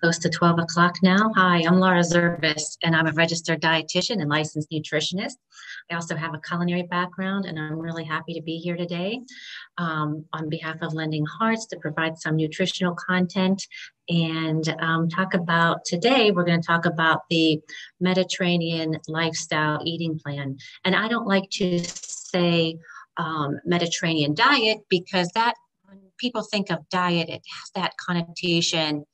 close to 12 o'clock now. Hi, I'm Laura Zervos, and I'm a registered dietitian and licensed nutritionist. I also have a culinary background, and I'm really happy to be here today um, on behalf of Lending Hearts to provide some nutritional content and um, talk about today. We're going to talk about the Mediterranean lifestyle eating plan. And I don't like to say um, Mediterranean diet because that people think of diet, it has that connotation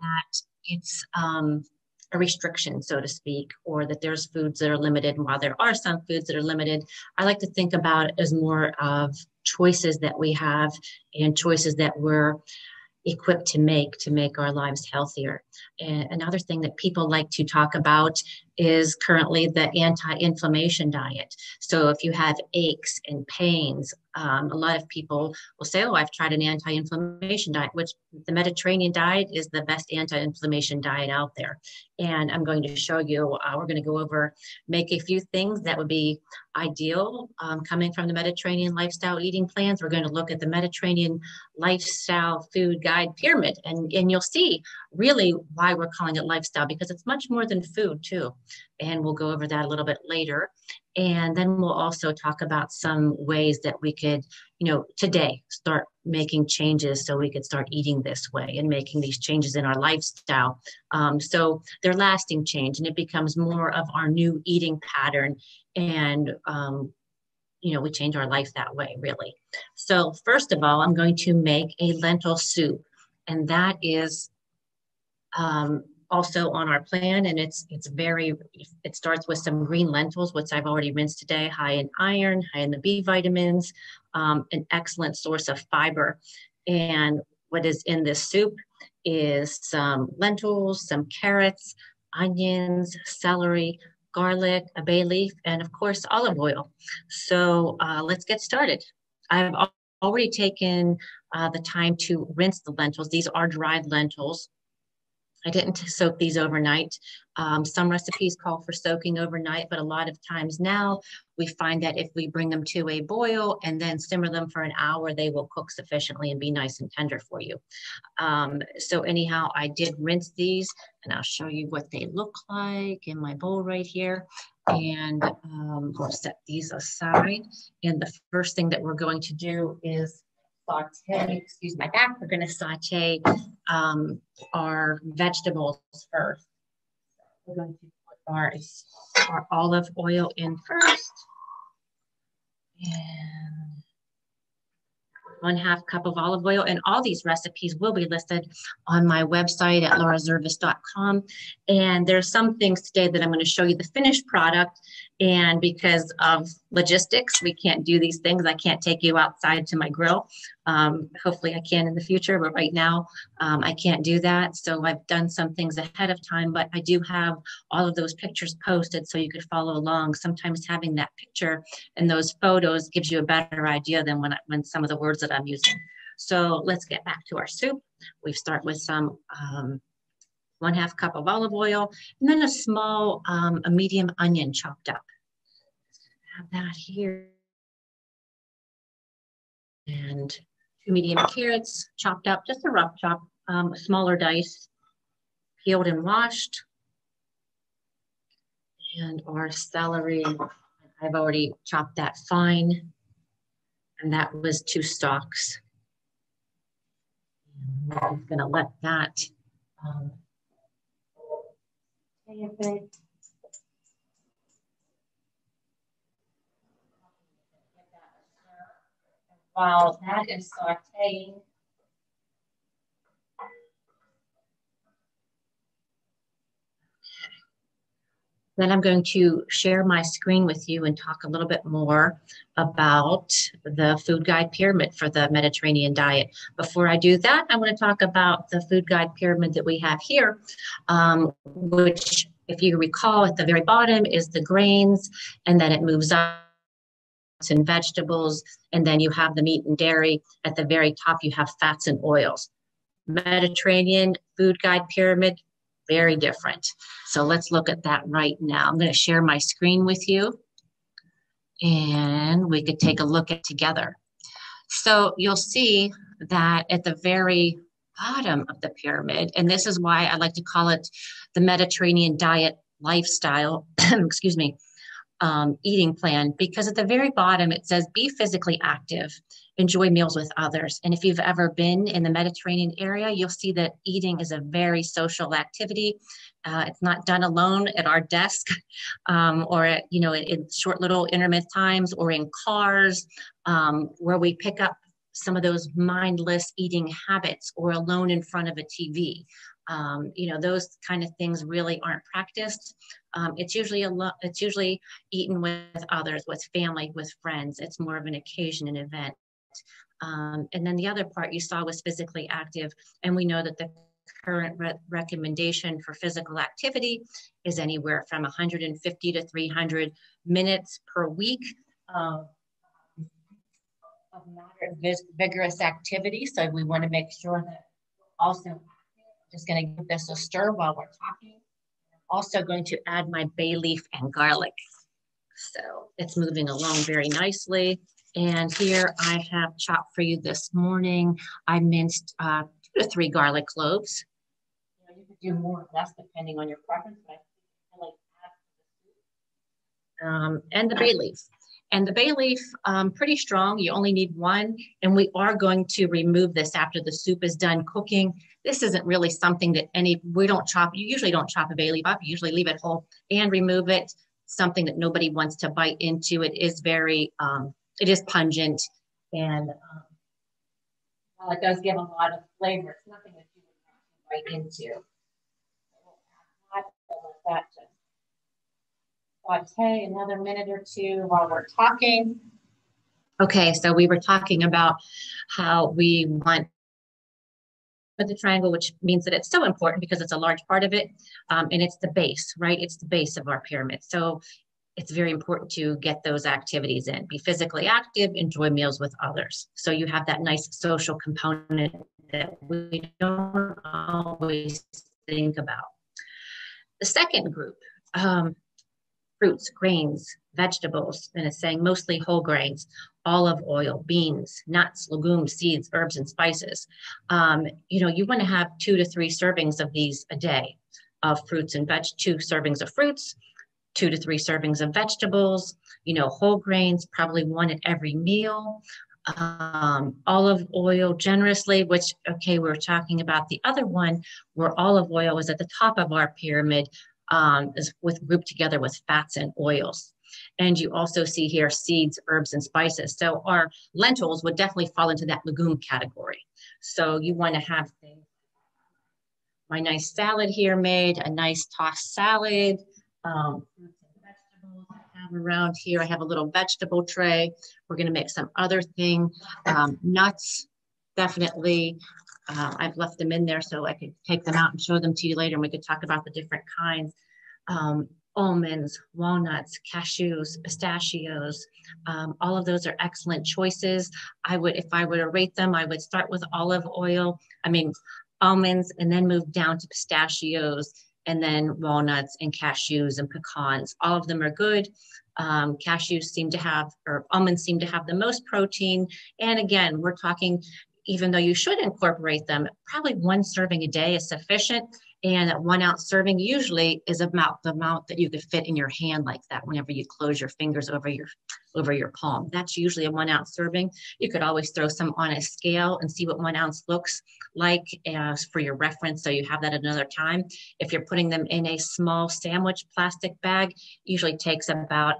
that it's um, a restriction, so to speak, or that there's foods that are limited. And while there are some foods that are limited, I like to think about it as more of choices that we have and choices that we're equipped to make to make our lives healthier. And another thing that people like to talk about is currently the anti inflammation diet. So if you have aches and pains, um, a lot of people will say, Oh, I've tried an anti inflammation diet, which the Mediterranean diet is the best anti inflammation diet out there. And I'm going to show you, uh, we're going to go over, make a few things that would be ideal um, coming from the Mediterranean lifestyle eating plans. We're going to look at the Mediterranean lifestyle food guide pyramid, and, and you'll see really why we're calling it lifestyle because it's much more than food, too and we'll go over that a little bit later. And then we'll also talk about some ways that we could, you know, today start making changes so we could start eating this way and making these changes in our lifestyle. Um, so they're lasting change and it becomes more of our new eating pattern. And, um, you know, we change our life that way, really. So, first of all, I'm going to make a lentil soup, and that is um, also on our plan and it's it's very it starts with some green lentils which i've already rinsed today high in iron high in the b vitamins um, an excellent source of fiber. And what is in this soup is some lentils some carrots onions celery garlic a bay leaf and of course olive oil. So uh, let's get started. I've already taken uh, the time to rinse the lentils. These are dried lentils I didn't soak these overnight. Um, some recipes call for soaking overnight, but a lot of times now we find that if we bring them to a boil and then simmer them for an hour, they will cook sufficiently and be nice and tender for you. Um, so anyhow, I did rinse these and I'll show you what they look like in my bowl right here. And um, we'll set these aside. And the first thing that we're going to do is saute, excuse my back, we're going to saute um, our vegetables first. We're going to put our, our olive oil in first. And one half cup of olive oil. And all these recipes will be listed on my website at laurazervos.com. And there's some things today that I'm going to show you the finished product. And because of logistics, we can't do these things. I can't take you outside to my grill. Um, hopefully, I can in the future, but right now, um, I can't do that. So I've done some things ahead of time, but I do have all of those pictures posted so you could follow along. Sometimes having that picture and those photos gives you a better idea than when, I, when some of the words that I'm using. So let's get back to our soup. We start with some um, one half cup of olive oil, and then a small, um, a medium onion chopped up. Have that here. And two medium carrots chopped up, just a rough chop, um, smaller dice, peeled and washed. And our celery, I've already chopped that fine. And that was two stalks. I'm gonna let that um, while that is sauteing, Then I'm going to share my screen with you and talk a little bit more about the food guide pyramid for the Mediterranean diet. Before I do that, I want to talk about the food guide pyramid that we have here, um, which if you recall at the very bottom is the grains and then it moves up and vegetables and then you have the meat and dairy at the very top you have fats and oils mediterranean food guide pyramid very different. So let's look at that right now. I'm going to share my screen with you and we could take a look at together. So you'll see that at the very bottom of the pyramid, and this is why I like to call it the Mediterranean diet lifestyle, excuse me, um, eating plan, because at the very bottom it says be physically active, enjoy meals with others. And if you've ever been in the Mediterranean area, you'll see that eating is a very social activity. Uh, it's not done alone at our desk um, or at, you know, in, in, short little intermittent times or in cars um, where we pick up some of those mindless eating habits or alone in front of a TV. Um, you know, those kind of things really aren't practiced. Um, it's usually a lot, it's usually eaten with others, with family, with friends. It's more of an occasion, an event. Um, and then the other part you saw was physically active. And we know that the current re recommendation for physical activity is anywhere from 150 to 300 minutes per week. Uh, of moderate vigorous activity. So we want to make sure that also just going to give this a stir while we're talking. Also going to add my bay leaf and garlic. So it's moving along very nicely. And here I have chopped for you this morning. I minced uh, two to three garlic cloves. You, know, you could do more or less depending on your preference, but I like um, and the bay leaf. And the bay leaf, um, pretty strong. You only need one. And we are going to remove this after the soup is done cooking. This isn't really something that any, we don't chop, you usually don't chop a bay leaf up. You usually leave it whole and remove it. Something that nobody wants to bite into. It is very, um, it is pungent. And um, it does give a lot of flavor, it's nothing that you would bite into. that saute another minute or two while we're talking. Okay, so we were talking about how we want the triangle, which means that it's so important because it's a large part of it. Um, and it's the base, right? It's the base of our pyramid. So it's very important to get those activities in. Be physically active, enjoy meals with others. So you have that nice social component that we don't always think about. The second group, um, fruits, grains, vegetables, and it's saying mostly whole grains, olive oil, beans, nuts, legumes, seeds, herbs, and spices. Um, you know, you want to have two to three servings of these a day of fruits and veg, two servings of fruits, two to three servings of vegetables, you know, whole grains, probably one at every meal. Um, olive oil generously, which, okay, we are talking about the other one where olive oil was at the top of our pyramid, um, is with grouped together with fats and oils. And you also see here seeds, herbs, and spices. So our lentils would definitely fall into that legume category. So you want to have things. My nice salad here made, a nice tossed salad, um, fruits and vegetables I have around here. I have a little vegetable tray. We're going to make some other thing. Um, nuts, definitely. Uh, I've left them in there so I could take them out and show them to you later and we could talk about the different kinds. Um, almonds, walnuts, cashews, pistachios, um, all of those are excellent choices. I would, if I were to rate them, I would start with olive oil, I mean, almonds, and then move down to pistachios, and then walnuts and cashews and pecans. All of them are good. Um, cashews seem to have, or almonds seem to have the most protein. And again, we're talking even though you should incorporate them, probably one serving a day is sufficient. And that one ounce serving usually is about the amount that you could fit in your hand like that whenever you close your fingers over your over your palm. That's usually a one ounce serving. You could always throw some on a scale and see what one ounce looks like for your reference. So you have that another time. If you're putting them in a small sandwich plastic bag, usually takes about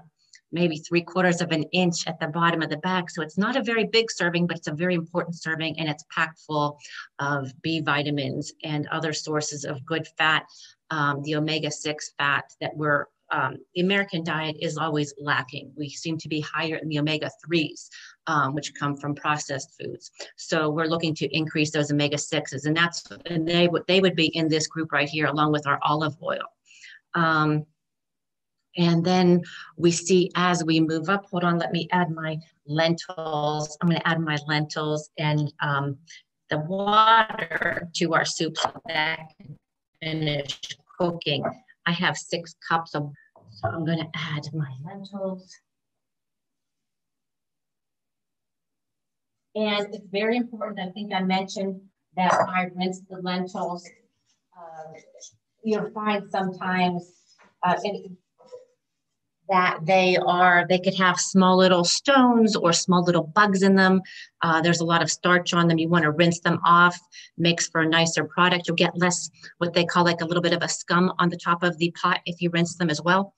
maybe three quarters of an inch at the bottom of the bag. So it's not a very big serving, but it's a very important serving and it's packed full of B vitamins and other sources of good fat, um, the omega-6 fat that we're um, the American diet is always lacking. We seem to be higher in the omega 3s, um, which come from processed foods. So we're looking to increase those omega 6s, and that's and they would they would be in this group right here, along with our olive oil. Um, and then we see as we move up, hold on, let me add my lentils. I'm gonna add my lentils and um, the water to our soup so that finish cooking. I have six cups of, so I'm gonna add my lentils. And it's very important, I think I mentioned that I rinse the lentils. Uh, you'll find sometimes uh, that they are, they could have small little stones or small little bugs in them. Uh, there's a lot of starch on them. You want to rinse them off, makes for a nicer product. You'll get less what they call like a little bit of a scum on the top of the pot if you rinse them as well.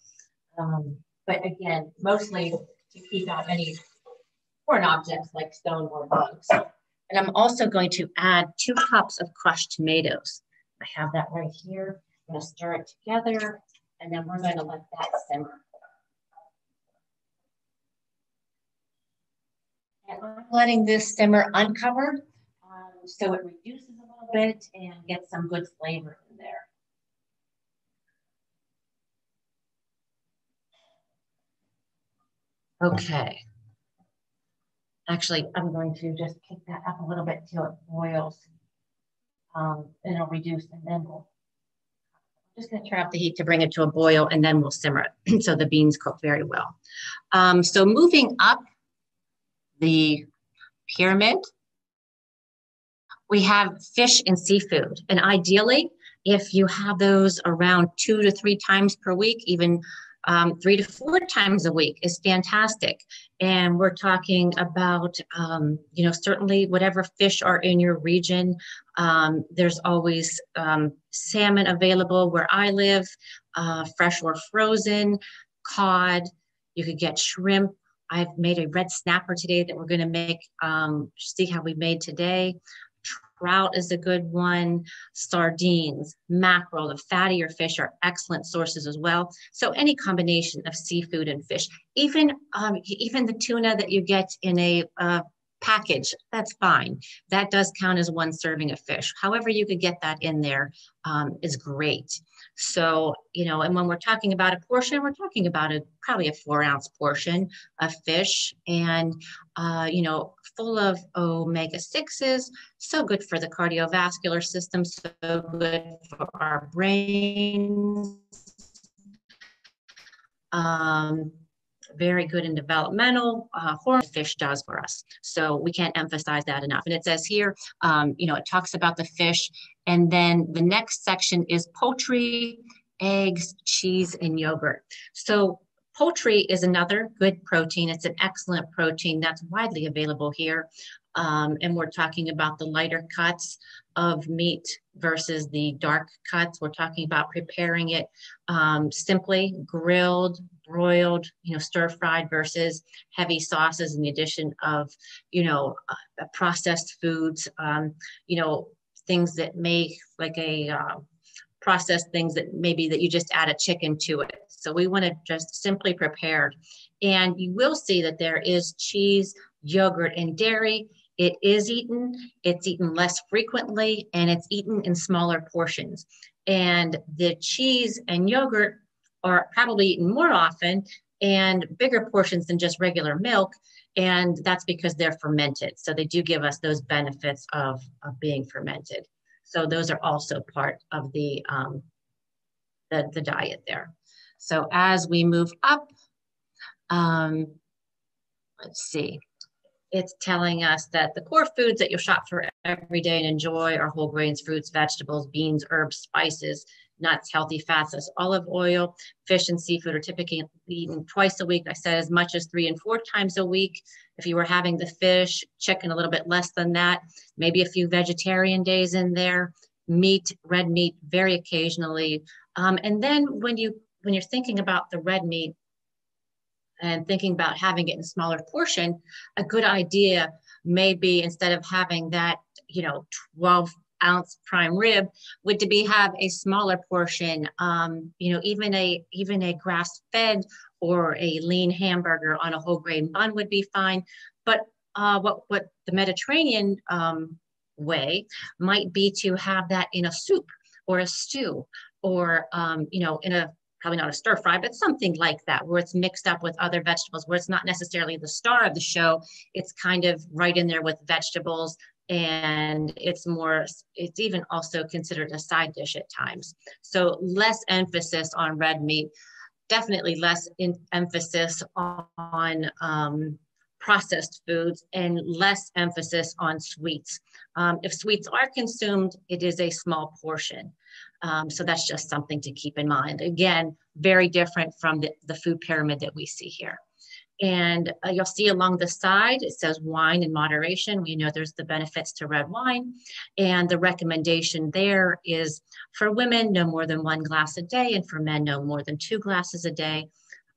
Um, but again, mostly to keep out any foreign objects like stone or bugs. And I'm also going to add two cups of crushed tomatoes. I have that right here. I'm gonna stir it together and then we're gonna let that simmer. And I'm letting this simmer uncovered um, so it reduces a little bit and gets some good flavor in there. Okay. Actually, I'm going to just kick that up a little bit till it boils. Um, and it'll reduce and then we'll I'm just going to turn up the heat to bring it to a boil and then we'll simmer it so the beans cook very well. Um, so moving up the pyramid, we have fish and seafood. And ideally, if you have those around two to three times per week, even um, three to four times a week is fantastic. And we're talking about, um, you know, certainly whatever fish are in your region. Um, there's always um, salmon available where I live, uh, fresh or frozen, cod. You could get shrimp. I've made a red snapper today that we're going to make, um, see how we made today. Trout is a good one. Sardines, mackerel, the fattier fish are excellent sources as well. So any combination of seafood and fish, even um, even the tuna that you get in a uh, package, that's fine. That does count as one serving of fish. However, you could get that in there um, is great. So, you know, and when we're talking about a portion, we're talking about a probably a four ounce portion of fish and, uh, you know, full of omega 6s, so good for the cardiovascular system, so good for our brains. Um, very good in developmental uh, hormone fish does for us. So we can't emphasize that enough. And it says here, um, you know, it talks about the fish. And then the next section is poultry, eggs, cheese, and yogurt. So poultry is another good protein. It's an excellent protein that's widely available here. Um, and we're talking about the lighter cuts of meat versus the dark cuts. We're talking about preparing it um, simply grilled, broiled, you know, stir fried versus heavy sauces and the addition of, you know, uh, processed foods, um, you know, things that make like a uh, processed things that maybe that you just add a chicken to it. So we want to just simply prepared. And you will see that there is cheese, yogurt, and dairy it is eaten, it's eaten less frequently, and it's eaten in smaller portions. And the cheese and yogurt are probably eaten more often and bigger portions than just regular milk. And that's because they're fermented. So they do give us those benefits of, of being fermented. So those are also part of the, um, the, the diet there. So as we move up, um, let's see it's telling us that the core foods that you'll shop for every day and enjoy are whole grains, fruits, vegetables, beans, herbs, spices, nuts, healthy fats, as olive oil, fish and seafood are typically eaten twice a week. I said as much as three and four times a week. If you were having the fish, chicken a little bit less than that, maybe a few vegetarian days in there, meat, red meat, very occasionally. Um, and then when you when you're thinking about the red meat, and thinking about having it in a smaller portion, a good idea may be instead of having that, you know, 12 ounce prime rib would to be have a smaller portion um, you know even a even a grass fed or a lean hamburger on a whole grain bun would be fine but uh, what what the mediterranean um, way might be to have that in a soup or a stew or um, you know in a probably not a stir fry, but something like that, where it's mixed up with other vegetables, where it's not necessarily the star of the show. It's kind of right in there with vegetables. And it's more, it's even also considered a side dish at times. So less emphasis on red meat, definitely less emphasis on um, processed foods and less emphasis on sweets. Um, if sweets are consumed, it is a small portion. Um, so that's just something to keep in mind. Again, very different from the, the food pyramid that we see here. And uh, you'll see along the side, it says wine in moderation. We know there's the benefits to red wine. And the recommendation there is for women, no more than one glass a day, and for men, no more than two glasses a day.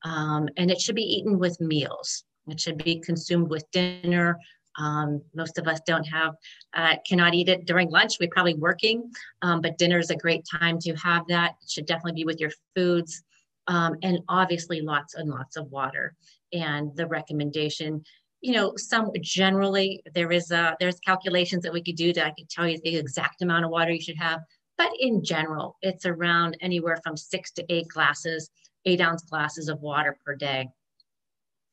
Um, and it should be eaten with meals. It should be consumed with dinner. Um, most of us don't have, uh, cannot eat it during lunch. We're probably working, um, but dinner is a great time to have that. It should definitely be with your foods. Um, and obviously lots and lots of water and the recommendation. You know some generally there is a there's calculations that we could do that i could tell you the exact amount of water you should have. But in general it's around anywhere from six to eight glasses eight ounce glasses of water per day.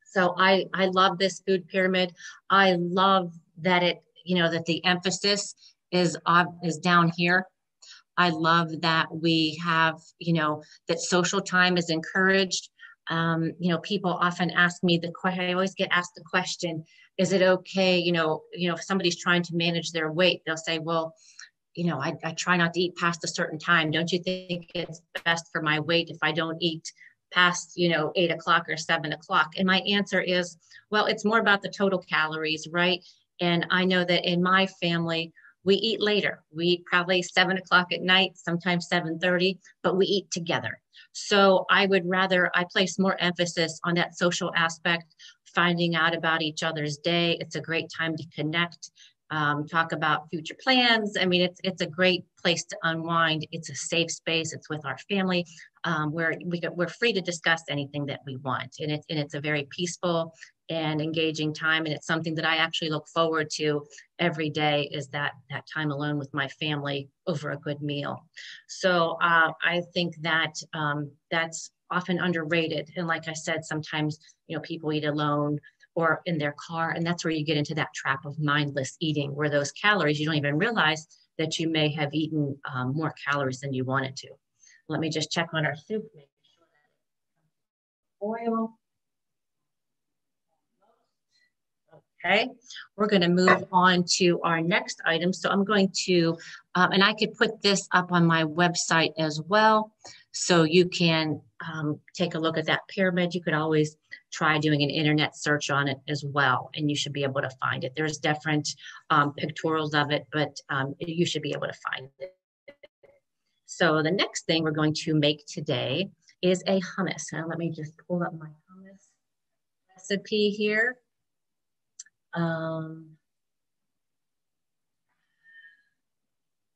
So i i love this food pyramid. I love that it you know that the emphasis is uh, is down here. I love that we have you know that social time is encouraged um, you know, people often ask me the question. I always get asked the question: Is it okay? You know, you know, if somebody's trying to manage their weight, they'll say, "Well, you know, I, I try not to eat past a certain time. Don't you think it's best for my weight if I don't eat past, you know, eight o'clock or seven o'clock?" And my answer is, well, it's more about the total calories, right? And I know that in my family, we eat later. We eat probably seven o'clock at night, sometimes seven thirty, but we eat together. So I would rather, I place more emphasis on that social aspect, finding out about each other's day. It's a great time to connect, um, talk about future plans. I mean, it's, it's a great place to unwind. It's a safe space. It's with our family um, where we, we're free to discuss anything that we want. And, it, and it's a very peaceful and engaging time. And it's something that i actually look forward to every day is that that time alone with my family over a good meal. So uh, i think that um, that's often underrated. And like i said sometimes you know people eat alone or in their car and that's where you get into that trap of mindless eating where those calories you don't even realize that you may have eaten um, more calories than you wanted to. Let me just check on our soup make sure that it's oil Okay, we're going to move on to our next item. So I'm going to, um, and I could put this up on my website as well. So you can um, take a look at that pyramid. You could always try doing an internet search on it as well, and you should be able to find it. There's different um, pictorials of it, but um, you should be able to find it. So the next thing we're going to make today is a hummus. Now let me just pull up my hummus recipe here. Um,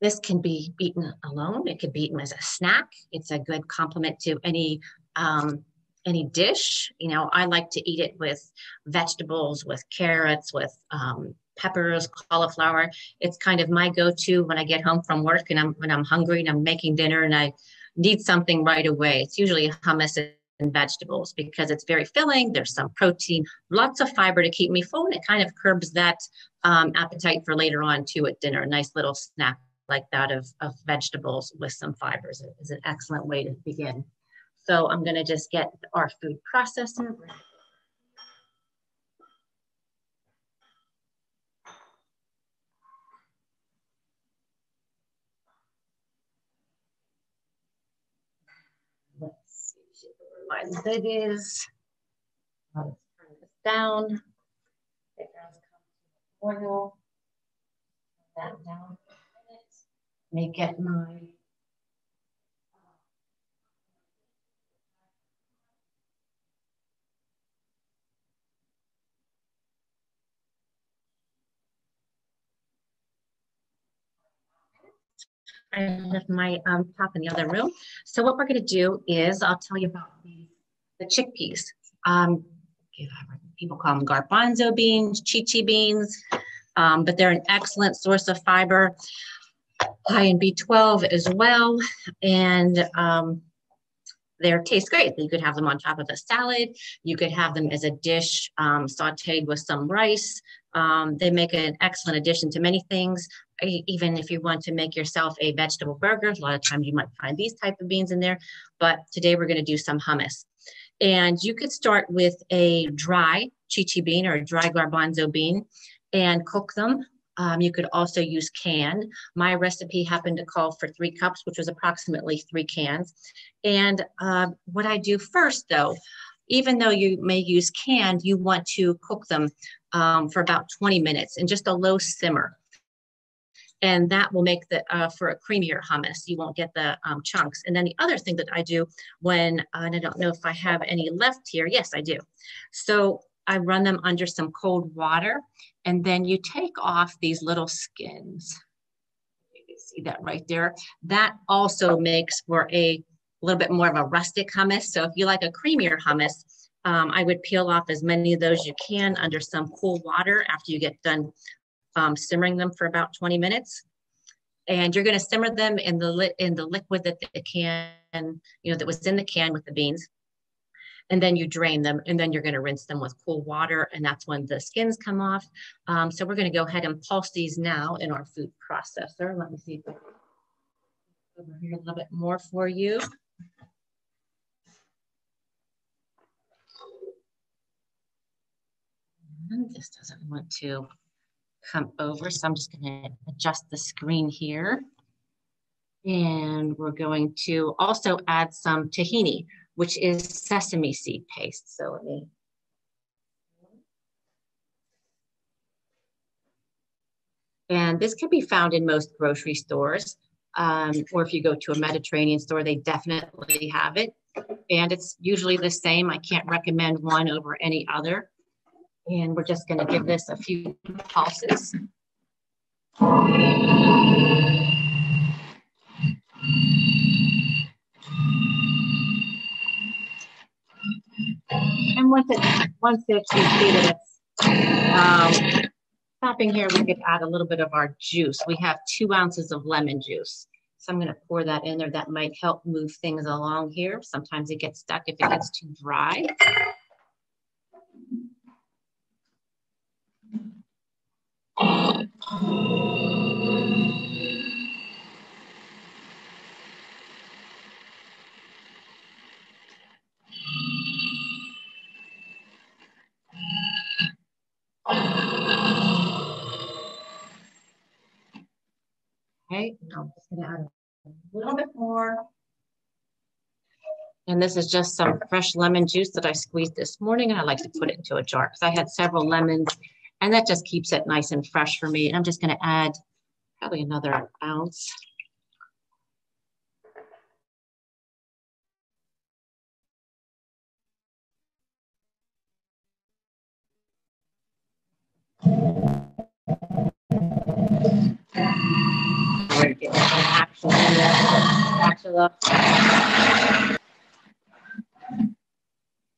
this can be eaten alone. It could be eaten as a snack. It's a good complement to any um, any dish. You know, I like to eat it with vegetables, with carrots, with um, peppers, cauliflower. It's kind of my go-to when I get home from work and I'm when I'm hungry and I'm making dinner and I need something right away. It's usually hummus and vegetables because it's very filling. There's some protein, lots of fiber to keep me full, and it kind of curbs that um, appetite for later on too at dinner. A nice little snack like that of, of vegetables with some fibers is an excellent way to begin. So I'm going to just get our food processor. My is. Let's turn this down. It does come to the oil. That down Let me get my I left my um, top in the other room. So what we're going to do is I'll tell you about the, the chickpeas. Um, people call them garbanzo beans, ceci beans, um, but they're an excellent source of fiber, high in B12 as well. And um, they taste great. You could have them on top of a salad. You could have them as a dish um, sauteed with some rice. Um, they make an excellent addition to many things. Even if you want to make yourself a vegetable burger, a lot of times you might find these type of beans in there. But today we're going to do some hummus. And you could start with a dry ceci bean or a dry garbanzo bean and cook them. Um, you could also use canned. My recipe happened to call for three cups, which was approximately three cans. And uh, what I do first, though, even though you may use canned, you want to cook them um, for about 20 minutes in just a low simmer. And that will make the, uh, for a creamier hummus, you won't get the um, chunks. And then the other thing that I do when, and I don't know if I have any left here. Yes, I do. So I run them under some cold water and then you take off these little skins. You can see that right there. That also makes for a little bit more of a rustic hummus. So if you like a creamier hummus, um, I would peel off as many of those you can under some cool water after you get done um, simmering them for about 20 minutes. And you're going to simmer them in the in the liquid that the can, you know, that was in the can with the beans and then you drain them and then you're going to rinse them with cool water and that's when the skins come off. Um, so we're going to go ahead and pulse these now in our food processor. Let me see over here a little bit more for you. And this doesn't want to come over, so I'm just to adjust the screen here. And we're going to also add some tahini which is sesame seed paste. So let me. And this can be found in most grocery stores. Um, or if you go to a Mediterranean store, they definitely have it. And it's usually the same. I can't recommend one over any other. And we're just gonna give this a few pulses. And once it once it's heated, it's um, stopping here, we could add a little bit of our juice. We have two ounces of lemon juice. So I'm gonna pour that in there. That might help move things along here. Sometimes it gets stuck if it gets too dry. Okay, I'm just gonna add a little bit more. And this is just some fresh lemon juice that I squeezed this morning and I like to put it into a jar because I had several lemons and that just keeps it nice and fresh for me. And I'm just gonna add probably another ounce.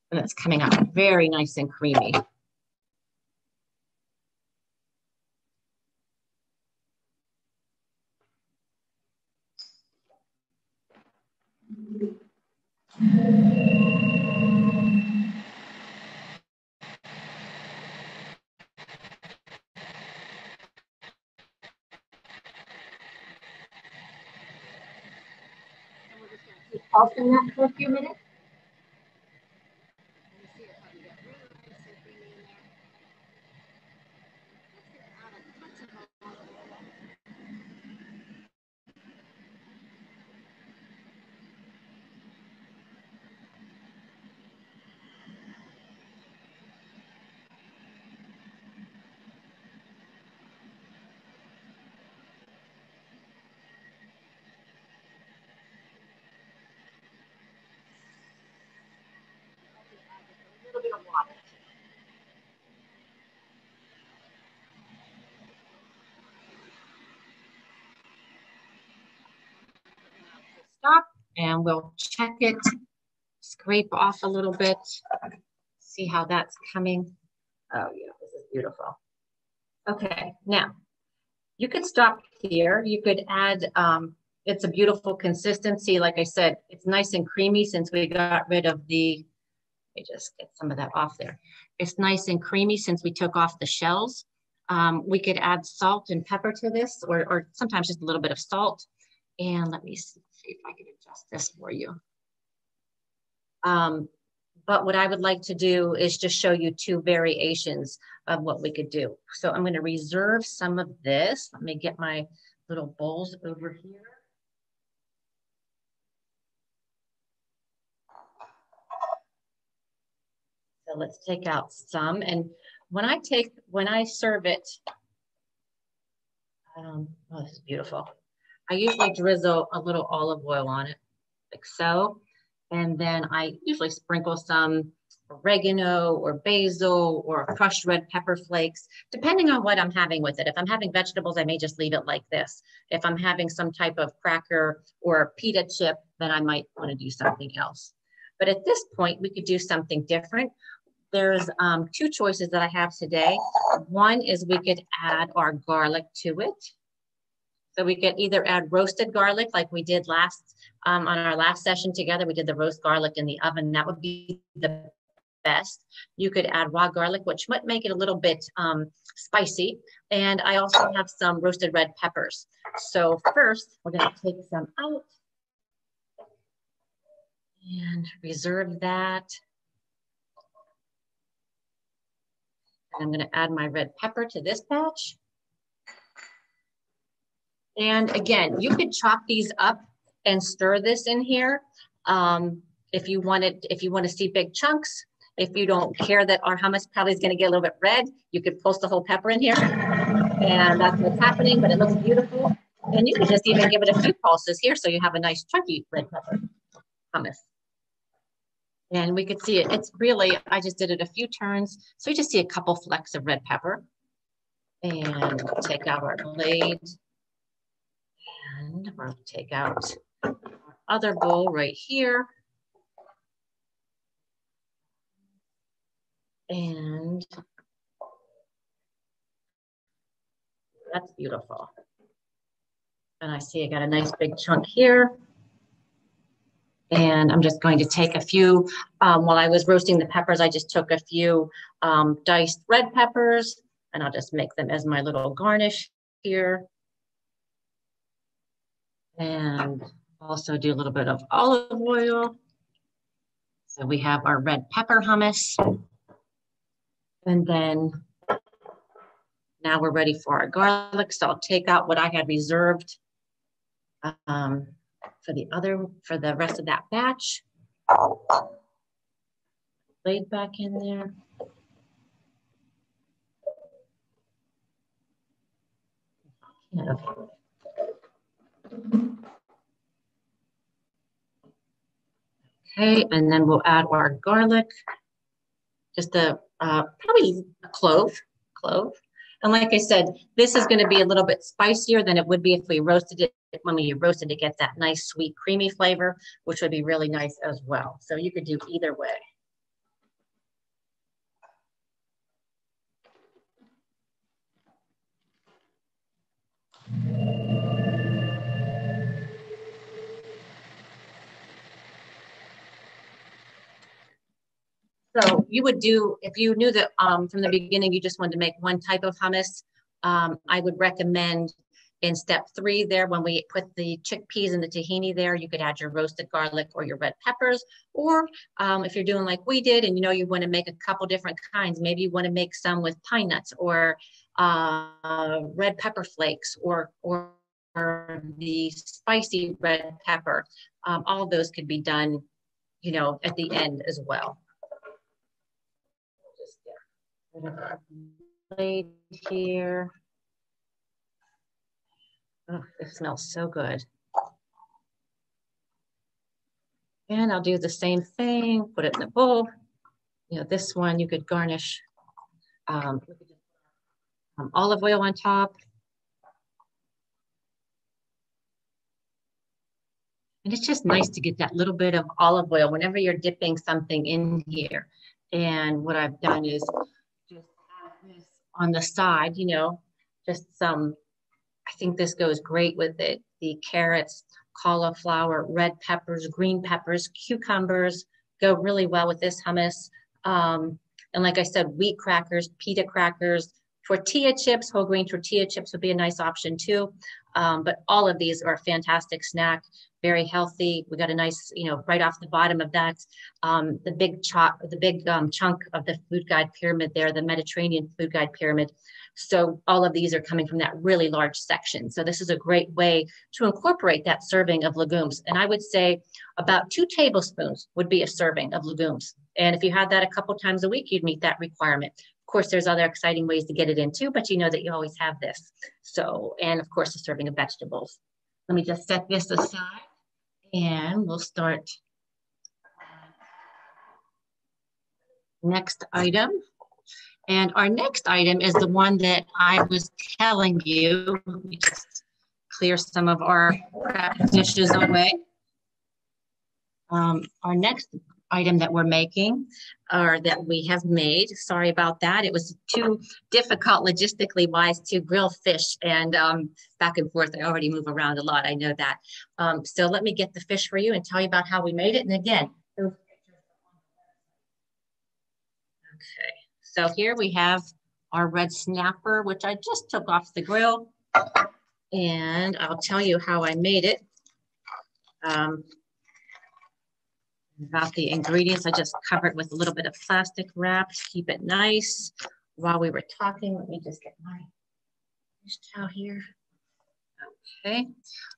And it's coming out very nice and creamy. Pulsing that for a few minutes. stop and we'll check it, scrape off a little bit, see how that's coming. Oh yeah, this is beautiful. Okay, now you could stop here. You could add, um, it's a beautiful consistency. Like I said, it's nice and creamy since we got rid of the, let me just get some of that off there. It's nice and creamy since we took off the shells. Um, we could add salt and pepper to this or, or sometimes just a little bit of salt. And let me see if I can adjust this for you. Um, but what I would like to do is just show you two variations of what we could do. So I'm gonna reserve some of this. Let me get my little bowls over here. So let's take out some. And when I take, when I serve it, um, oh, this is beautiful. I usually drizzle a little olive oil on it, like so. And then I usually sprinkle some oregano or basil or crushed red pepper flakes, depending on what I'm having with it. If I'm having vegetables, I may just leave it like this. If I'm having some type of cracker or pita chip, then I might want to do something else. But at this point, we could do something different. There's um, two choices that I have today. One is we could add our garlic to it. So we could either add roasted garlic like we did last um, on our last session together. We did the roast garlic in the oven. That would be the best. You could add raw garlic, which might make it a little bit um, spicy. And I also have some roasted red peppers. So first, we're gonna take some out and reserve that. And I'm gonna add my red pepper to this batch. And again, you could chop these up and stir this in here. Um, if you want it, if you want to see big chunks, if you don't care that our hummus probably is going to get a little bit red, you could post the whole pepper in here. And that's what's happening, but it looks beautiful. And you can just even give it a few pulses here so you have a nice chunky red pepper hummus. And we could see it, it's really, I just did it a few turns. So you just see a couple flecks of red pepper. And take out our blade and we'll take out our other bowl right here. And that's beautiful. And I see I got a nice big chunk here. And I'm just going to take a few, um, while I was roasting the peppers, I just took a few um, diced red peppers and I'll just make them as my little garnish here and also do a little bit of olive oil. So we have our red pepper hummus. And then now we're ready for our garlic. So I'll take out what I had reserved um, for the other, for the rest of that batch. Laid back in there. Okay, and then we'll add our garlic, just a uh, probably a clove, clove. And like I said, this is going to be a little bit spicier than it would be if we roasted it. When we roasted it, gets that nice, sweet, creamy flavor, which would be really nice as well. So you could do either way. So you would do, if you knew that um, from the beginning you just wanted to make one type of hummus, um, I would recommend in step three there, when we put the chickpeas and the tahini there, you could add your roasted garlic or your red peppers. Or um, if you're doing like we did and you know you want to make a couple different kinds, maybe you want to make some with pine nuts or uh, red pepper flakes or, or, the spicy red pepper. Um, all those could be done, you know, at the end as well. Plate here. Oh, it smells so good. And I'll do the same thing, put it in a bowl. You know, this one you could garnish um, um, olive oil on top. And it's just nice to get that little bit of olive oil whenever you're dipping something in here. And what I've done is on the side, you know, just some, I think this goes great with it. The carrots, cauliflower, red peppers, green peppers, cucumbers go really well with this hummus. Um, and like I said, wheat crackers, pita crackers, tortilla chips, whole grain tortilla chips would be a nice option too. Um, but all of these are a fantastic snack, very healthy. We got a nice, you know, right off the bottom of that, um, the big chunk, the big um, chunk of the food guide pyramid there, the Mediterranean food guide pyramid. So all of these are coming from that really large section. So this is a great way to incorporate that serving of legumes. And I would say about two tablespoons would be a serving of legumes. And if you had that a couple times a week, you'd meet that requirement. Of course, there's other exciting ways to get it in too, but you know that you always have this. So, and of course, a serving of vegetables. Let me just set this aside and we'll start. Next item. And our next item is the one that I was telling you. Let me just clear some of our dishes away. Um, our next item that we're making or that we have made. Sorry about that. It was too difficult logistically wise to grill fish and um, back and forth. I already move around a lot. I know that. Um, so let me get the fish for you and tell you about how we made it. And again, okay. So here we have our red snapper, which I just took off the grill. And I'll tell you how I made it. Um, about the ingredients. I just covered with a little bit of plastic wrap to keep it nice. While we were talking, let me just get my dish towel here. Okay,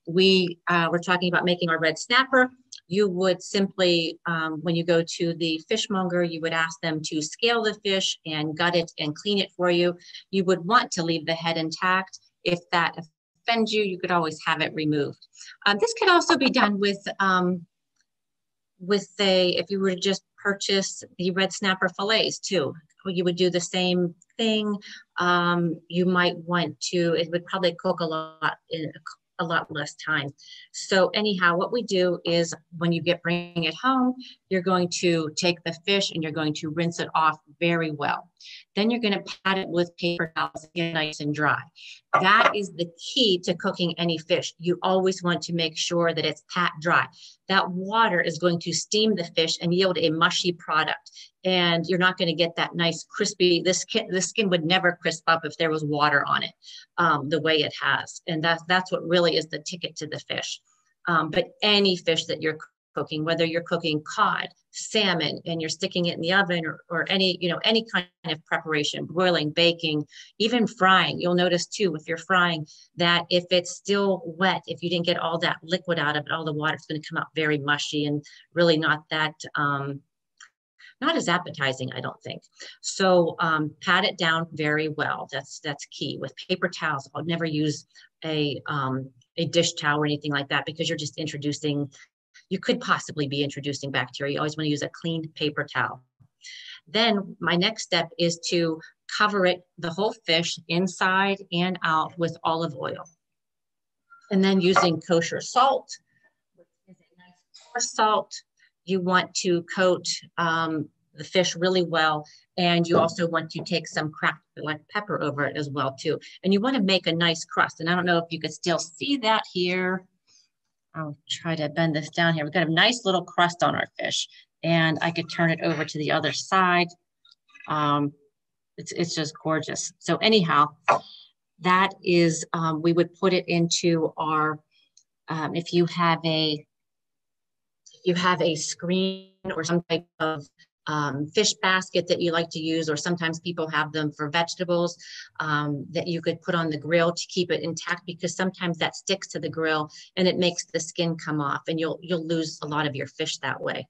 we uh, were talking about making our red snapper. You would simply, um, when you go to the fishmonger, you would ask them to scale the fish and gut it and clean it for you. You would want to leave the head intact. If that offends you, you could always have it removed. Um, this could also be done with um, with a, if you were to just purchase the red snapper fillets too, you would do the same thing. Um, you might want to, it would probably cook a lot in a lot less time. So anyhow, what we do is when you get bring it home, you're going to take the fish and you're going to rinse it off very well. Then you're going to pat it with paper towels to get nice and dry. That is the key to cooking any fish. You always want to make sure that it's pat dry. That water is going to steam the fish and yield a mushy product. And you're not going to get that nice crispy. This skin, the skin would never crisp up if there was water on it, um, the way it has. And that's that's what really is the ticket to the fish. Um, but any fish that you're cooking, whether you're cooking cod, salmon, and you're sticking it in the oven or, or any, you know, any kind of preparation, broiling, baking, even frying. You'll notice too, if you're frying, that if it's still wet, if you didn't get all that liquid out of it, all the water, it's going to come out very mushy and really not that, um, not as appetizing, I don't think. So um, pat it down very well. That's that's key. With paper towels, I'll never use a um, a dish towel or anything like that because you're just introducing you could possibly be introducing bacteria. You always want to use a clean paper towel. Then my next step is to cover it, the whole fish inside and out with olive oil. And then using kosher salt, which is a nice coarse salt, you want to coat um, the fish really well. And you also want to take some cracked black pepper over it as well too. And you want to make a nice crust. And I don't know if you could still see that here. I'll try to bend this down here. We've got a nice little crust on our fish and I could turn it over to the other side. Um, it's, it's just gorgeous. So anyhow, that is, um, we would put it into our, um, if you have a, if you have a screen or some type of um, fish basket that you like to use, or sometimes people have them for vegetables um, that you could put on the grill to keep it intact because sometimes that sticks to the grill and it makes the skin come off and you'll you'll lose a lot of your fish that way.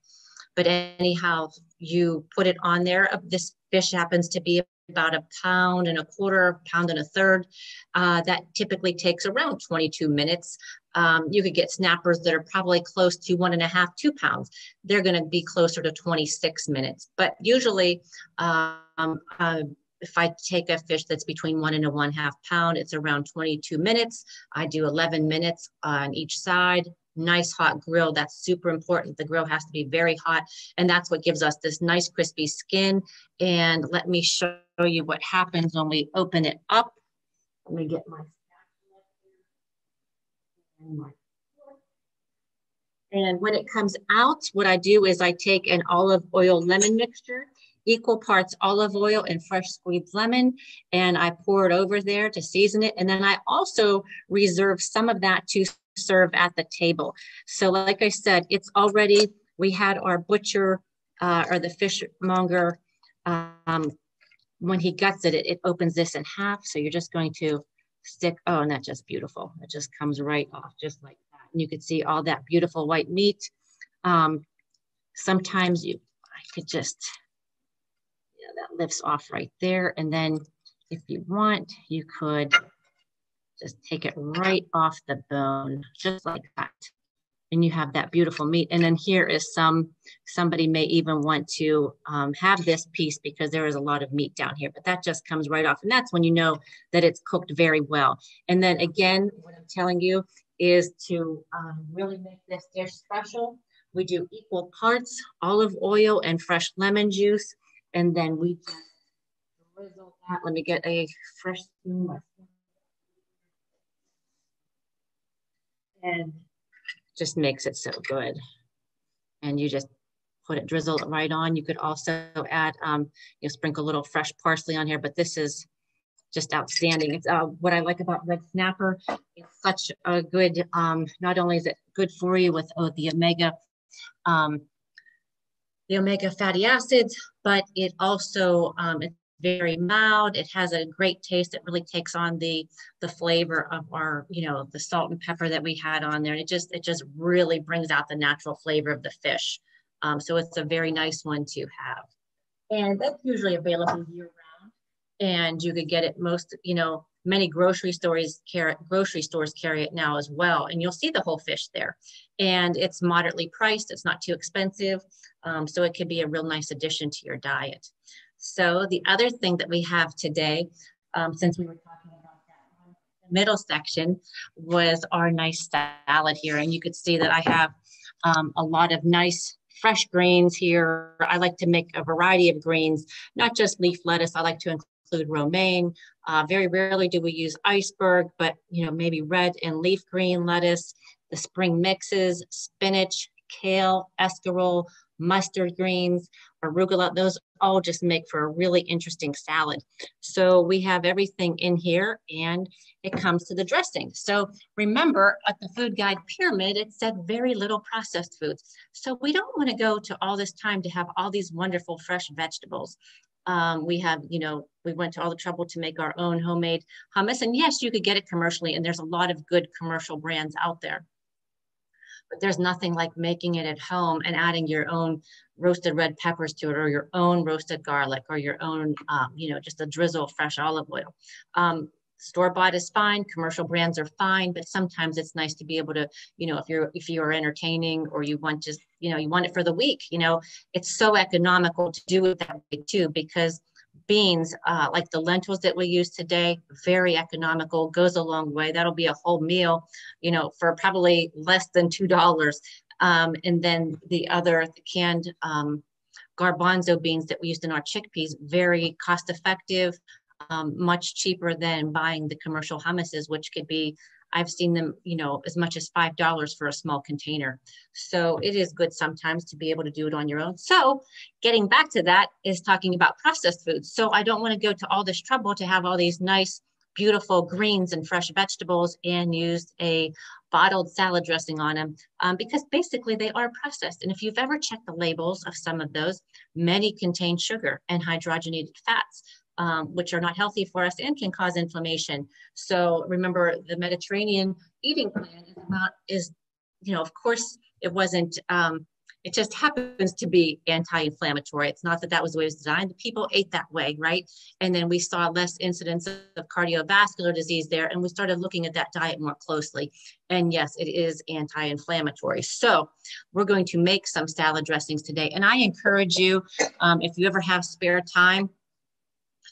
But anyhow, you put it on there. This fish happens to be about a pound and a quarter, pound and a third. Uh, that typically takes around 22 minutes. Um, you could get snappers that are probably close to one and a half, two pounds. They're going to be closer to 26 minutes. But usually, um, uh, if I take a fish that's between one and a one half pound, it's around 22 minutes. I do 11 minutes on each side. Nice hot grill. That's super important. The grill has to be very hot. And that's what gives us this nice crispy skin. And let me show you what happens when we open it up. Let me get my and when it comes out, what I do is I take an olive oil lemon mixture equal parts olive oil and fresh squeezed lemon. And I pour it over there to season it. And then I also reserve some of that to serve at the table. So like I said, it's already, we had our butcher uh, or the fishmonger, um, when he guts it, it, it opens this in half. So you're just going to stick, oh, and that's just beautiful. It just comes right off just like that. And you can see all that beautiful white meat. Um, sometimes you, I could just, that lifts off right there. And then if you want, you could just take it right off the bone, just like that. And you have that beautiful meat. And then here is some, somebody may even want to um, have this piece because there is a lot of meat down here, but that just comes right off. And that's when you know that it's cooked very well. And then again, what I'm telling you is to um, really make this dish special. We do equal parts olive oil and fresh lemon juice. And then we just drizzle that. Let me get a fresh spoon and just makes it so good. And you just put it, drizzle right on. You could also add, um, you know, sprinkle a little fresh parsley on here, but this is just outstanding. It's uh, what I like about red snapper. It's such a good, um, not only is it good for you with oh, the omega, um, the omega fatty acids, but it also, um, it's very mild. It has a great taste. It really takes on the the flavor of our, you know, the salt and pepper that we had on there. And it just it just really brings out the natural flavor of the fish. Um, so it's a very nice one to have. And that's usually available year round. And you could get it most, you know, many grocery stores carry grocery stores carry it now as well. And you'll see the whole fish there. And it's moderately priced. It's not too expensive. Um, so it could be a real nice addition to your diet. So the other thing that we have today, um, since we were talking about that middle section, was our nice salad here. And you could see that I have um, a lot of nice fresh greens here. I like to make a variety of greens, not just leaf lettuce. I like to include romaine. Uh, very rarely do we use iceberg, but you know maybe red and leaf green lettuce, the spring mixes, spinach, kale, escarole, mustard greens, arugula, those all just make for a really interesting salad. So we have everything in here and it comes to the dressing. So remember at the food guide pyramid, it said very little processed foods. So we don't want to go to all this time to have all these wonderful fresh vegetables. Um, we have, you know, we went to all the trouble to make our own homemade hummus. And yes, you could get it commercially, and there's a lot of good commercial brands out there but there's nothing like making it at home and adding your own roasted red peppers to it or your own roasted garlic or your own, um, you know, just a drizzle of fresh olive oil. Um, store bought is fine commercial brands are fine but sometimes it's nice to be able to you know if you're if you're entertaining or you want just you know you want it for the week you know it's so economical to do it that way too because beans, uh, like the lentils that we use today, very economical, goes a long way. That'll be a whole meal, you know, for probably less than $2. Um, and then the other, the canned um, garbanzo beans that we used in our chickpeas, very cost effective, um, much cheaper than buying the commercial hummuses, which could be I've seen them, you know, as much as $5 for a small container. So it is good sometimes to be able to do it on your own. So getting back to that is talking about processed foods. So I don't want to go to all this trouble to have all these nice, beautiful greens and fresh vegetables and use a bottled salad dressing on them um, because basically they are processed. And if you've ever checked the labels of some of those, many contain sugar and hydrogenated fats um, which are not healthy for us and can cause inflammation. So remember the Mediterranean eating plan is about is, you know, of course it wasn't, um, it just happens to be anti-inflammatory. It's not that that was the way it was designed. The people ate that way, right? And then we saw less incidence of cardiovascular disease there, and we started looking at that diet more closely. And yes, it is anti-inflammatory. So we're going to make some salad dressings today. And I encourage you, um, if you ever have spare time,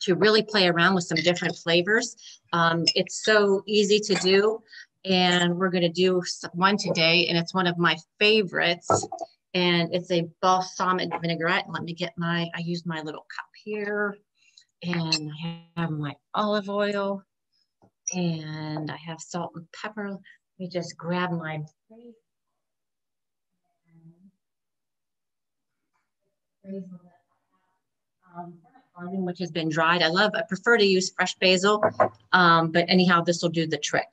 to really play around with some different flavors. Um, it's so easy to do. And we're going to do one today, and it's one of my favorites. And it's a balsamic vinaigrette. Let me get my, I use my little cup here. And I have my olive oil. And I have salt and pepper. Let me just grab my um, which has been dried. I love, I prefer to use fresh basil, um, but anyhow, this will do the trick.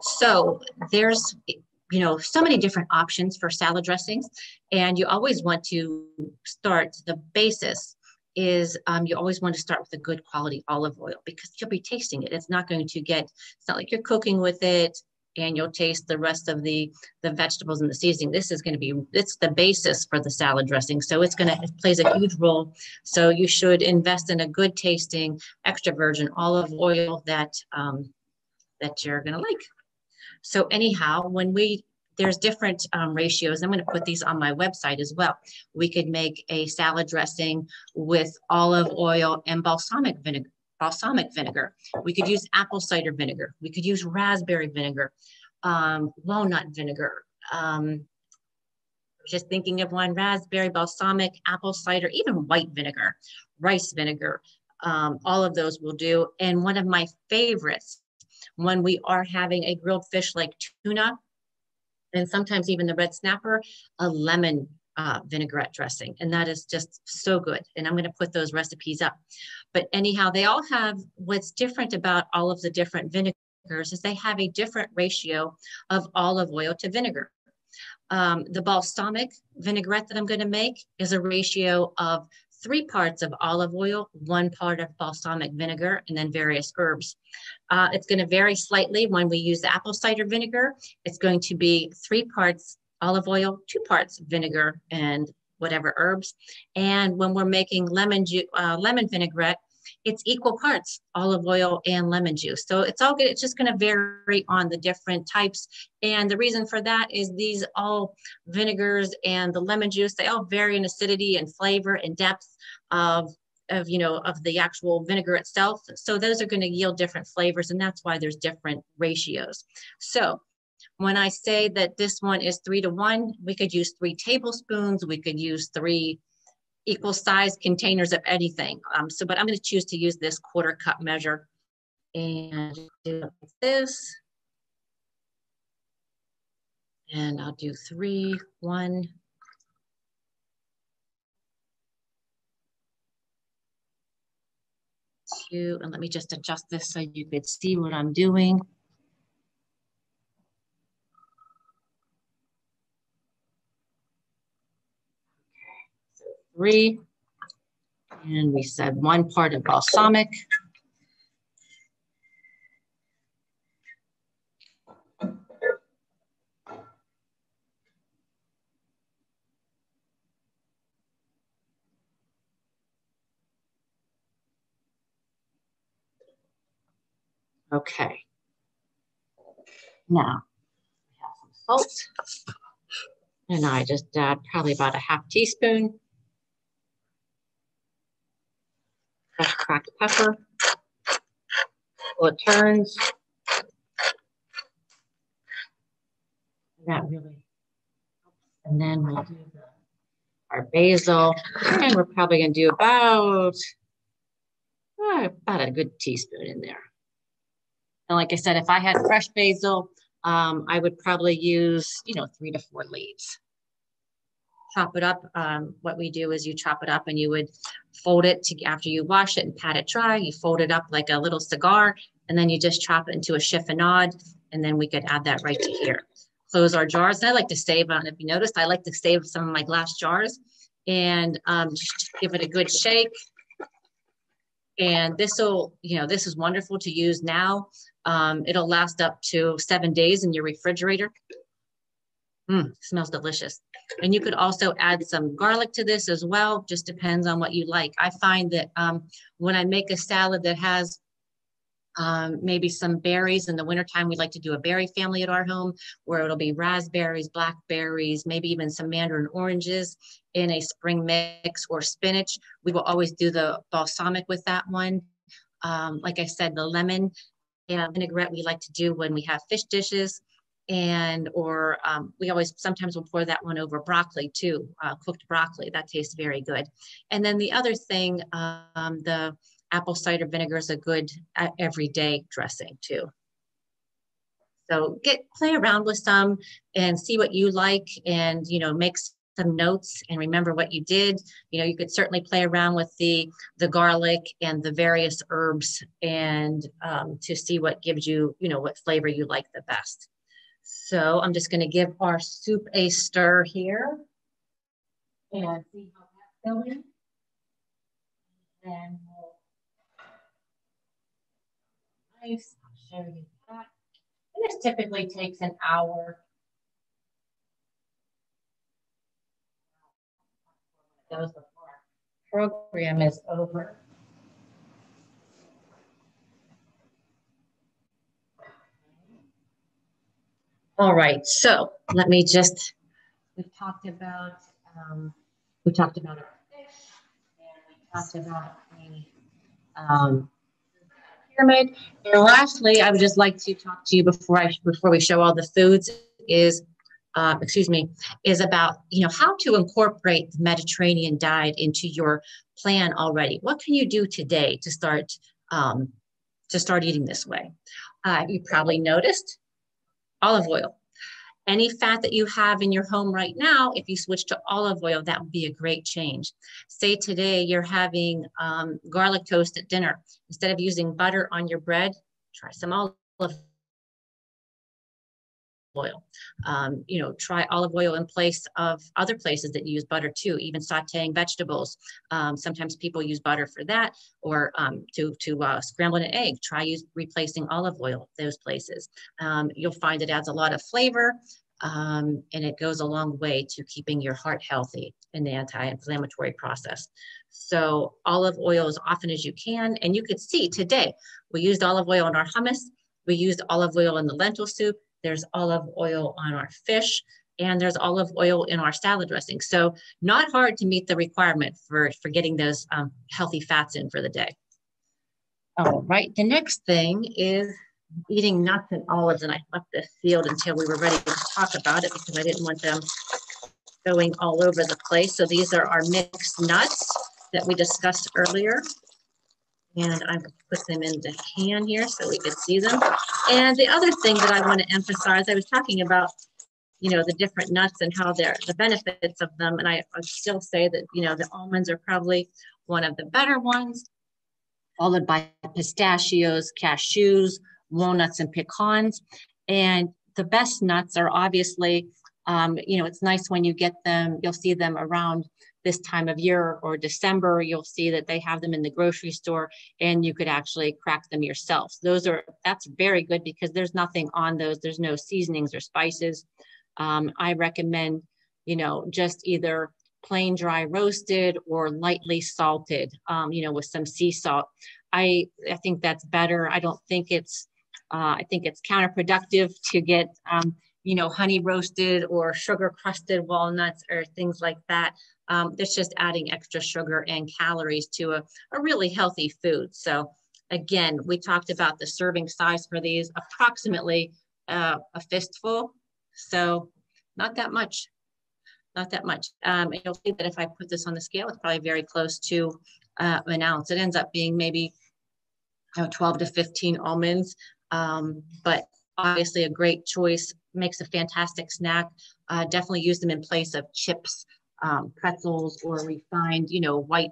So there's, you know, so many different options for salad dressings, and you always want to start the basis is um, you always want to start with a good quality olive oil because you'll be tasting it. It's not going to get, it's not like you're cooking with it and you'll taste the rest of the the vegetables and the seasoning. This is going to be it's the basis for the salad dressing, so it's going to it plays a huge role. So you should invest in a good tasting extra virgin olive oil that um, that you're going to like. So anyhow, when we there's different um, ratios. I'm going to put these on my website as well. We could make a salad dressing with olive oil and balsamic vinegar balsamic vinegar. We could use apple cider vinegar. We could use raspberry vinegar, um, walnut vinegar. Um, just thinking of one raspberry, balsamic, apple cider, even white vinegar, rice vinegar. Um, all of those will do. And one of my favorites when we are having a grilled fish like tuna, and sometimes even the red snapper, a lemon uh, vinaigrette dressing. And that is just so good. And I'm going to put those recipes up. But anyhow, they all have what's different about all of the different vinegars is they have a different ratio of olive oil to vinegar. Um, the balsamic vinaigrette that I'm going to make is a ratio of three parts of olive oil, one part of balsamic vinegar, and then various herbs. Uh, it's going to vary slightly when we use apple cider vinegar. It's going to be three parts olive oil, two parts vinegar and whatever herbs. And when we're making lemon, ju- uh, lemon vinaigrette, it's equal parts olive oil and lemon juice. So it's all good. It's just going to vary on the different types. And the reason for that is these all vinegars and the lemon juice, they all vary in acidity and flavor and depth of of you know of the actual vinegar itself so those are going to yield different flavors and that's why there's different ratios so when I say that this one is three to one, we could use three tablespoons, we could use three equal size containers of anything. Um, so, but I'm gonna choose to use this quarter cup measure and do like this. And I'll do three, one, two, and let me just adjust this so you could see what I'm doing. Three. And we said one part of balsamic. Okay. Now, we have some salt. And I just add probably about a half teaspoon. Fresh cracked pepper. Well, it turns. That really And then we'll do the, our basil. And we're probably going to do about, uh, about a good teaspoon in there. And like I said, if I had fresh basil, um, I would probably use, you know, three to four leaves chop it up. Um, what we do is you chop it up and you would fold it to, after you wash it and pat it dry. You fold it up like a little cigar and then you just chop it into a chiffonade and then we could add that right to here. Close our jars. And I like to save on, if you noticed, I like to save some of my glass jars and um, just give it a good shake. And this will, you know, this is wonderful to use now. Um, it'll last up to seven days in your refrigerator. Mm, smells delicious. And you could also add some garlic to this as well, just depends on what you like. I find that um, when I make a salad that has um, maybe some berries in the wintertime, we like to do a berry family at our home where it'll be raspberries, blackberries, maybe even some mandarin oranges in a spring mix or spinach. We will always do the balsamic with that one. Um, like I said, the lemon and vinaigrette we like to do when we have fish dishes and or um, we always sometimes will pour that one over broccoli too uh, cooked broccoli that tastes very good and then the other thing um, the apple cider vinegar is a good uh, everyday dressing too so get play around with some and see what you like and you know make some notes and remember what you did. You know, you could certainly play around with the the garlic and the various herbs and um, to see what gives you, you know, what flavor you like the best. So I'm just going to give our soup a stir here and see how that's going. And we'll. I'll show you that. And this typically takes an hour goes before our program is over. All right, so let me just, we've talked about, um, we talked about our fish, and we talked about the um, pyramid. And lastly, I would just like to talk to you before I before we show all the foods is uh, excuse me, is about you know how to incorporate the Mediterranean diet into your plan already. What can you do today to start um, to start eating this way? Uh, you probably noticed olive oil. Any fat that you have in your home right now, if you switch to olive oil, that would be a great change. Say today you're having um, garlic toast at dinner. Instead of using butter on your bread, try some olive oil. Um, you know, try olive oil in place of other places that use butter too, even sauteing vegetables. Um, sometimes people use butter for that or um, to, to uh, scramble an egg. Try use, replacing olive oil those places. Um, you'll find it adds a lot of flavor um, and it goes a long way to keeping your heart healthy in the anti-inflammatory process. So olive oil as often as you can. And you could see today, we used olive oil in our hummus. We used olive oil in the lentil soup there's olive oil on our fish, and there's olive oil in our salad dressing. So not hard to meet the requirement for, for getting those um, healthy fats in for the day. All right, the next thing is eating nuts and olives, and I left this sealed until we were ready to talk about it because I didn't want them going all over the place. So these are our mixed nuts that we discussed earlier and I put them in the can here so we could see them. And the other thing that I want to emphasize, I was talking about, you know, the different nuts and how they're the benefits of them. And I, I still say that, you know, the almonds are probably one of the better ones, followed by pistachios, cashews, walnuts, and pecans. And the best nuts are obviously, um, you know, it's nice when you get them, you'll see them around this time of year or December, you'll see that they have them in the grocery store and you could actually crack them yourself. Those are, that's very good because there's nothing on those. There's no seasonings or spices. Um, I recommend, you know, just either plain dry roasted or lightly salted, um, you know, with some sea salt. I, I think that's better. I don't think it's, uh, I think it's counterproductive to get, um, you know, honey roasted or sugar crusted walnuts or things like that um, that's just adding extra sugar and calories to a, a really healthy food. So again, we talked about the serving size for these, approximately uh, a fistful. So not that much, not that much. Um, you'll see that if I put this on the scale, it's probably very close to uh, an ounce. It ends up being maybe you know, 12 to 15 almonds, um, but obviously a great choice, makes a fantastic snack. Uh, definitely use them in place of chips um, pretzels or refined, you know, white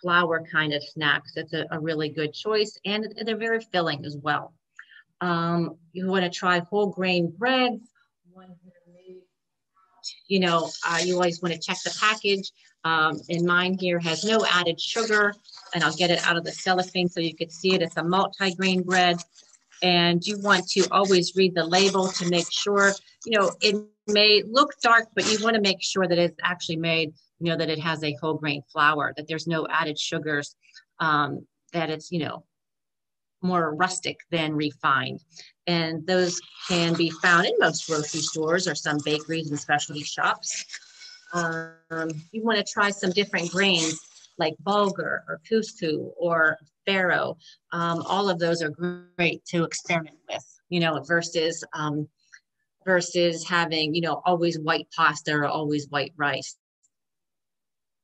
flour kind of snacks. That's a, a really good choice. And they're very filling as well. Um, you want to try whole grain breads. You know, uh, you always want to check the package. Um, and mine here has no added sugar, and I'll get it out of the cellophane so you can see it. It's a multi-grain bread and you want to always read the label to make sure, you know, it may look dark, but you want to make sure that it's actually made, you know, that it has a whole grain flour, that there's no added sugars, um, that it's, you know, more rustic than refined. And those can be found in most grocery stores or some bakeries and specialty shops. Um, you want to try some different grains like bulgur or couscous or farro. Um, all of those are great to experiment with, you know, versus um, versus having, you know, always white pasta or always white rice.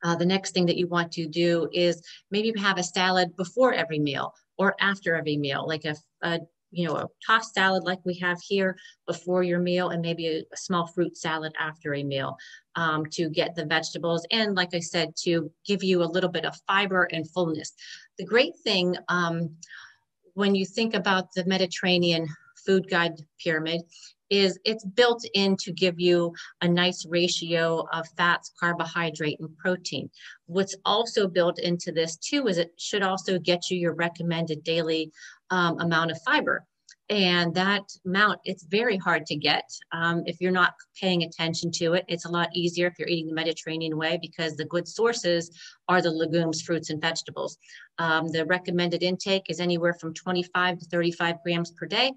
Uh, the next thing that you want to do is maybe have a salad before every meal or after every meal, like a, a you know, a tossed salad like we have here before your meal and maybe a, a small fruit salad after a meal um, to get the vegetables. And like I said, to give you a little bit of fiber and fullness. The great thing um, when you think about the Mediterranean food guide pyramid is it's built in to give you a nice ratio of fats, carbohydrate, and protein. What's also built into this too is it should also get you your recommended daily um, amount of fiber. And that amount, it's very hard to get um, if you're not paying attention to it. It's a lot easier if you're eating the Mediterranean way because the good sources are the legumes, fruits, and vegetables. Um, the recommended intake is anywhere from 25 to 35 grams per day.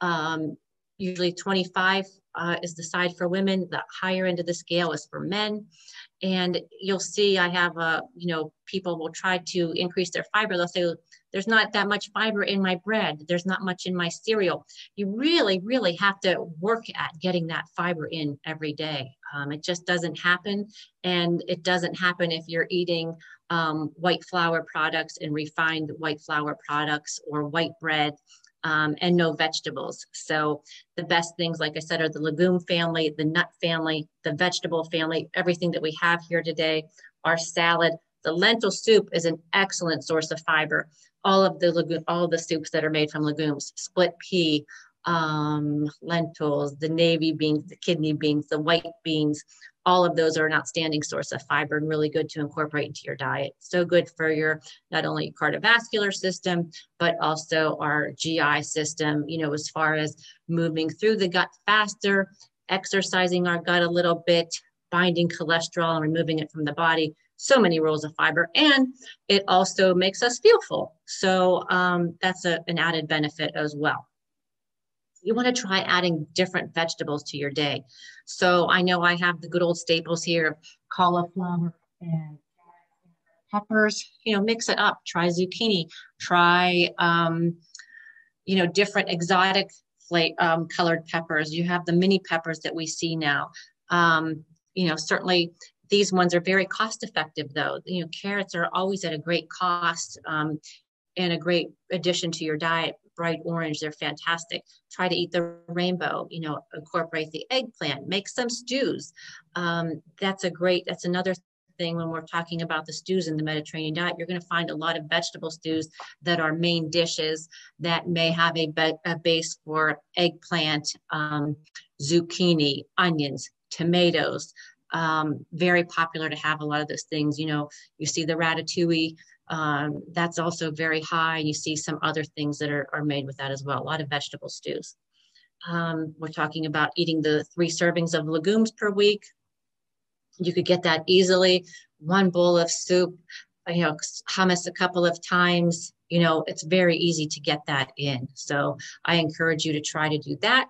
Um, usually 25 uh, is the side for women. The higher end of the scale is for men. And you'll see I have, a, you know, people will try to increase their fiber. They'll say, there's not that much fiber in my bread. There's not much in my cereal. You really, really have to work at getting that fiber in every day. Um, it just doesn't happen. And it doesn't happen if you're eating um, white flour products and refined white flour products or white bread um, and no vegetables. So the best things, like I said, are the legume family, the nut family, the vegetable family, everything that we have here today, our salad. The lentil soup is an excellent source of fiber. All of the legume, all of the soups that are made from legumes, split pea, um, lentils, the navy beans, the kidney beans, the white beans, all of those are an outstanding source of fiber and really good to incorporate into your diet. So good for your not only cardiovascular system, but also our GI system, you know, as far as moving through the gut faster, exercising our gut a little bit, binding cholesterol and removing it from the body. So many roles of fiber, and it also makes us feel full. So um, that's a, an added benefit as well you want to try adding different vegetables to your day. So I know I have the good old staples here cauliflower and peppers. You know, mix it up. Try zucchini. Try, um, you know, different exotic um, colored peppers. You have the mini peppers that we see now. Um, you know, certainly these ones are very cost effective though. You know, carrots are always at a great cost um, and a great addition to your diet bright orange, they're fantastic. Try to eat the rainbow, you know, incorporate the eggplant, make some stews. Um, that's a great, that's another thing when we're talking about the stews in the Mediterranean diet. You're going to find a lot of vegetable stews that are main dishes that may have a, be- a base for eggplant, um, zucchini, onions, tomatoes. Um, very popular to have a lot of those things. You know, you see the ratatouille um, that's also very high. You see some other things that are, are made with that as well, a lot of vegetable stews. Um, we're talking about eating the three servings of legumes per week. You could get that easily. One bowl of soup, you know, hummus a couple of times. You know, it's very easy to get that in. So I encourage you to try to do that.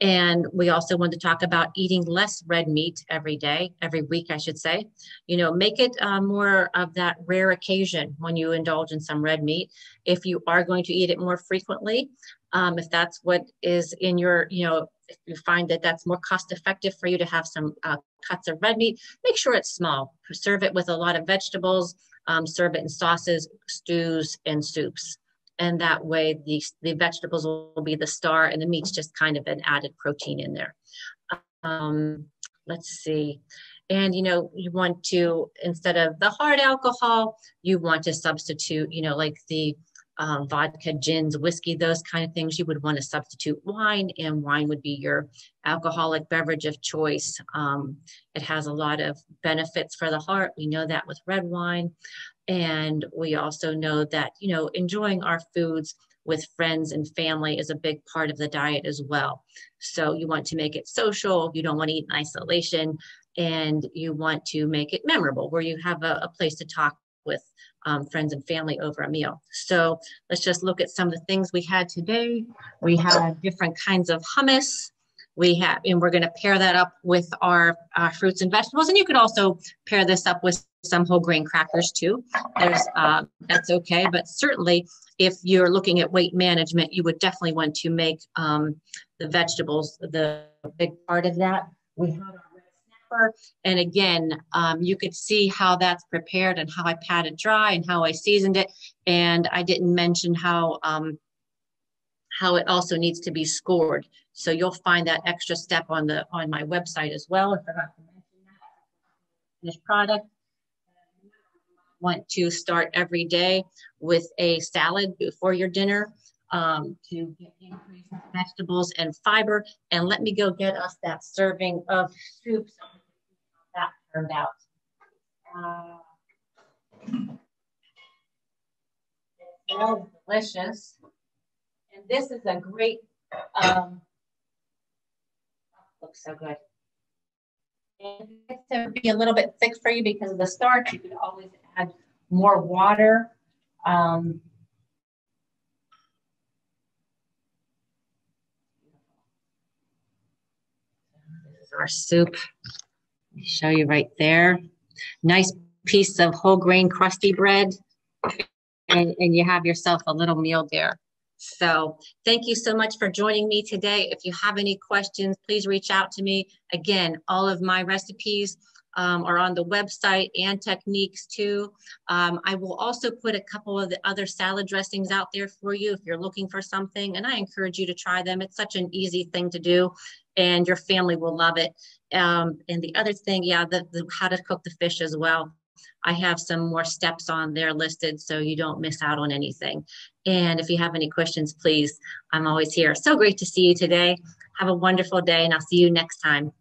And we also want to talk about eating less red meat every day, every week, I should say. You know, make it uh, more of that rare occasion when you indulge in some red meat. If you are going to eat it more frequently, um, if that's what is in your, you know, if you find that that's more cost effective for you to have some uh, cuts of red meat, make sure it's small. Serve it with a lot of vegetables, um, serve it in sauces, stews, and soups and that way the, the vegetables will be the star and the meat's just kind of an added protein in there. Um, let's see. And, you know, you want to, instead of the hard alcohol, you want to substitute, you know, like the um, vodka, gins, whiskey, those kind of things. You would want to substitute wine, and wine would be your alcoholic beverage of choice. Um, it has a lot of benefits for the heart. We know that with red wine. And we also know that, you know, enjoying our foods with friends and family is a big part of the diet as well. So you want to make it social, you don't want to eat in isolation, and you want to make it memorable where you have a, a place to talk with um, friends and family over a meal. So let's just look at some of the things we had today. We had different kinds of hummus. We have, and we're going to pair that up with our, our fruits and vegetables. And you could also pair this up with some whole grain crackers too. There's uh, that's okay, but certainly if you're looking at weight management, you would definitely want to make um, the vegetables the big part of that. We had our red snapper, and again, um, you could see how that's prepared and how I patted dry and how I seasoned it. And I didn't mention how um, how it also needs to be scored. So you'll find that extra step on the on my website as well. I forgot to mention that. Finished product. Want to start every day with a salad before your dinner um, to get increased vegetables and fiber. And let me go get us that serving of soup. So that turned out. Uh, it smells delicious. And this is a great, um, looks so good. And it's to be a little bit thick for you because of the starch. You could always more water. Um, this is our soup. Show you right there. Nice piece of whole grain crusty bread. And, and you have yourself a little meal there. So thank you so much for joining me today. If you have any questions, please reach out to me. Again, all of my recipes um, are on the website and techniques too. Um, I will also put a couple of the other salad dressings out there for you if you're looking for something, and I encourage you to try them. It's such an easy thing to do, and your family will love it. Um, and the other thing, yeah, the, the how to cook the fish as well. I have some more steps on there listed so you don't miss out on anything. And if you have any questions, please, I'm always here. So great to see you today. Have a wonderful day, and I'll see you next time.